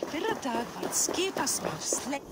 Spiller der geht das som slægt.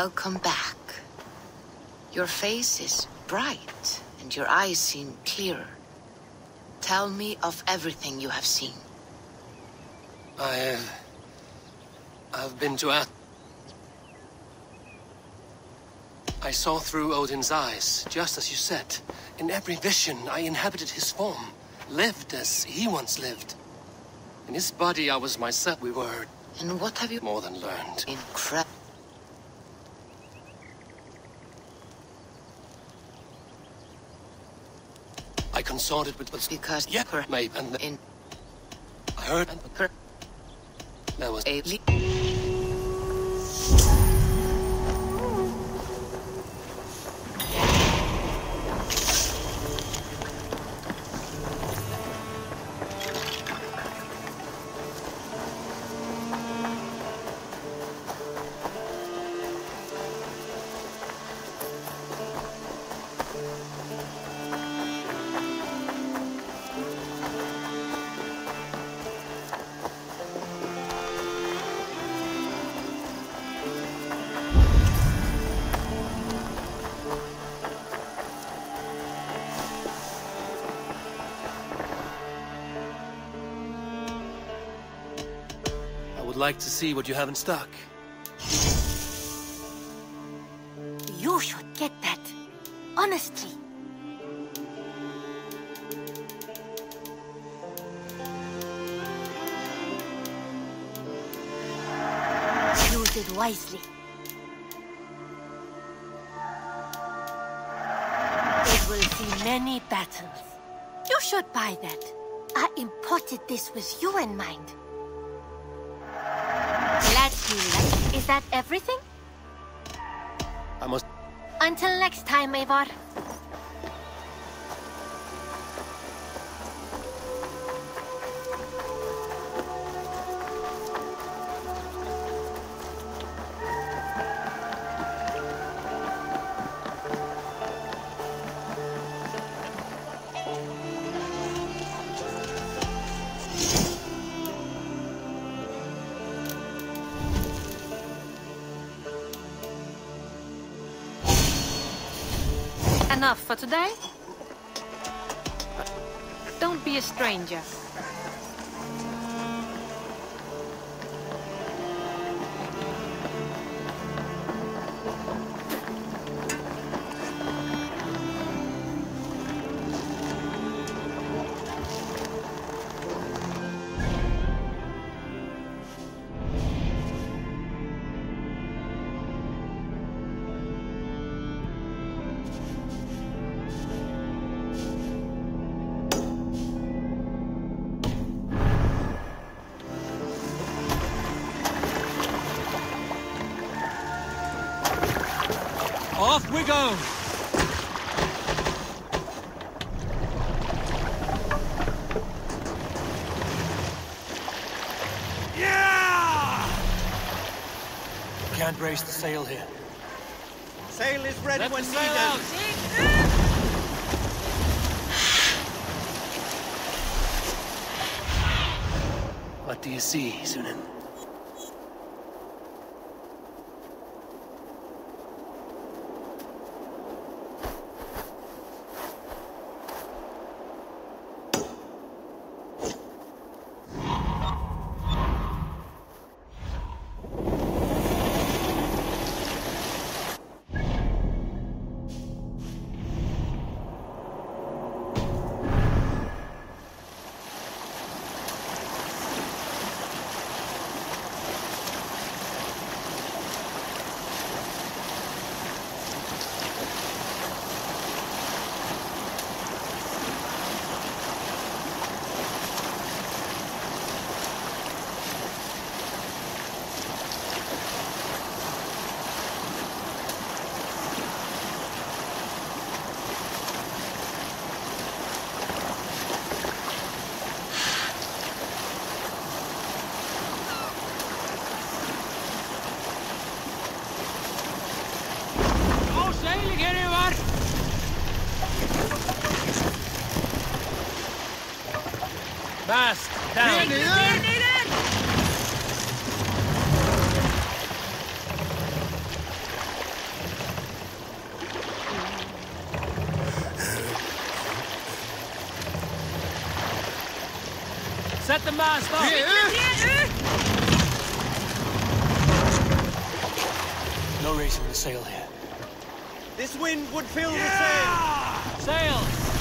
Welcome back. Your face is bright and your eyes seem clearer. Tell me of everything you have seen. I, uh, I've been to Ath. I saw through Odin's eyes, just as you said. In every vision, I inhabited his form, lived as he once lived. In his body, I was myself. We were And what have you more than learned. incredible? Consorted with what's Because yeah, per- maybe, and in I heard and there was a le- like to see what you have in stock. You should get that. Honestly. Use it wisely. It will see many battles. You should buy that. I imported this with you in mind. Glad you like. Is that everything? I must. Until next time, Eivor. Enough for today? Don't be a stranger. We go! Yeah! Can't raise the sail here. Sail is ready Let when needed. out! What do you see, Sunan? Mast down! Set the mast up! No raising the sail here. This wind would fill the sail. Sail!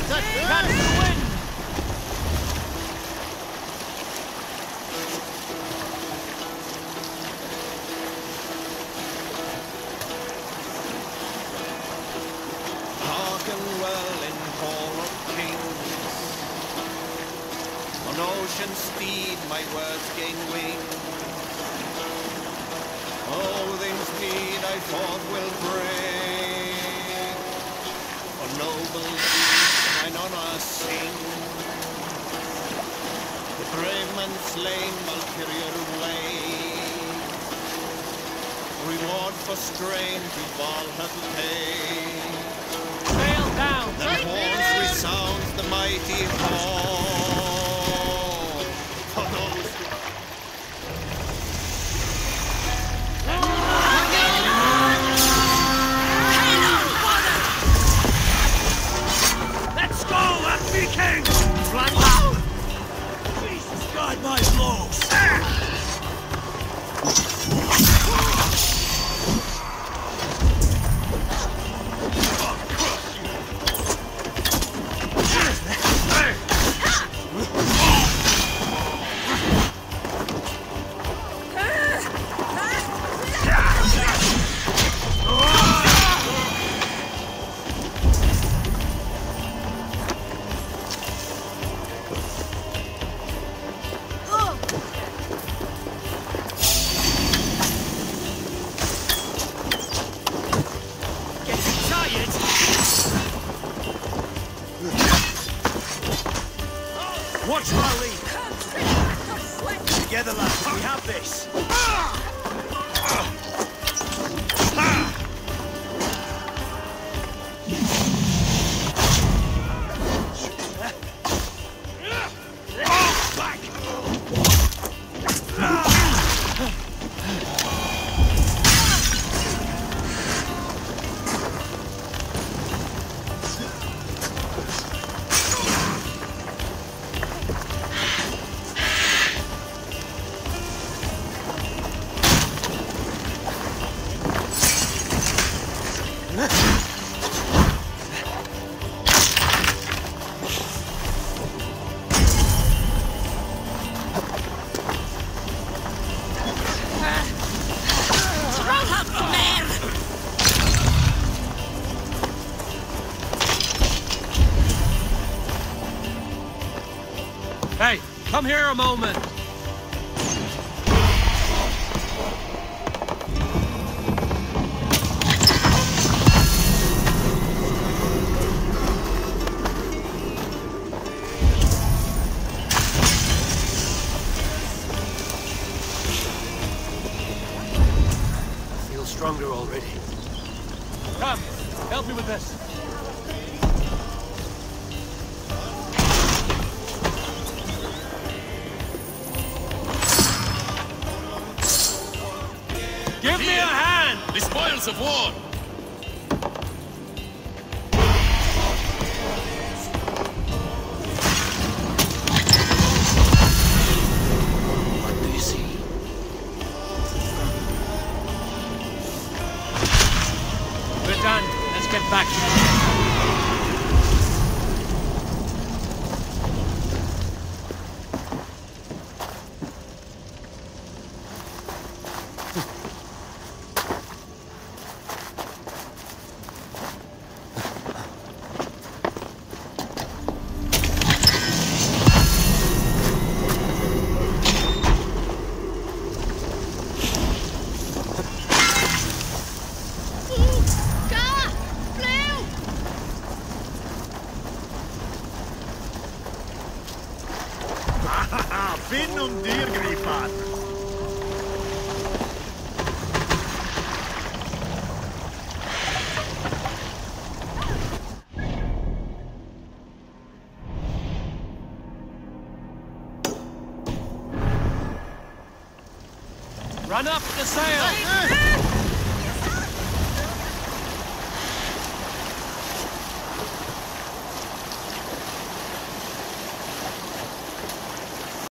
Catch the wind! Speed my words gain wing. Odin's mead I thought will bring. For noble deeds mine honor sing. The brave men slain Valkyrier way. Reward for strain to Valhall pay. Sail down! The horns resounds the mighty hall. back! Come here a moment. The of see? We're done. Let's get back to Run up the sail!